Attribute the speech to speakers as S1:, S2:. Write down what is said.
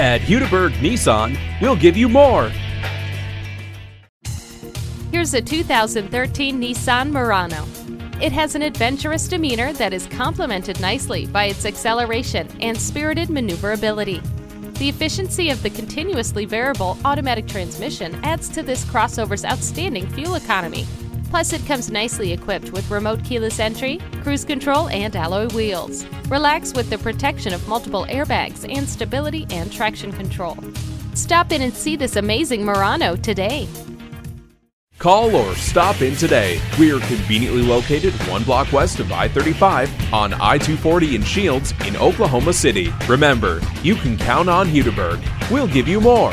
S1: At Hudiburg Nissan, we'll give you more.
S2: Here's a 2013 Nissan Murano. It has an adventurous demeanor that is complemented nicely by its acceleration and spirited maneuverability. The efficiency of the continuously variable automatic transmission adds to this crossover's outstanding fuel economy. Plus, it comes nicely equipped with remote keyless entry, cruise control, and alloy wheels. Relax with the protection of multiple airbags and stability and traction control. Stop in and see this amazing Murano today.
S1: Call or stop in today. We are conveniently located one block west of I 35 on I 240 in Shields in Oklahoma City. Remember, you can count on Hudiburg. We'll give you more.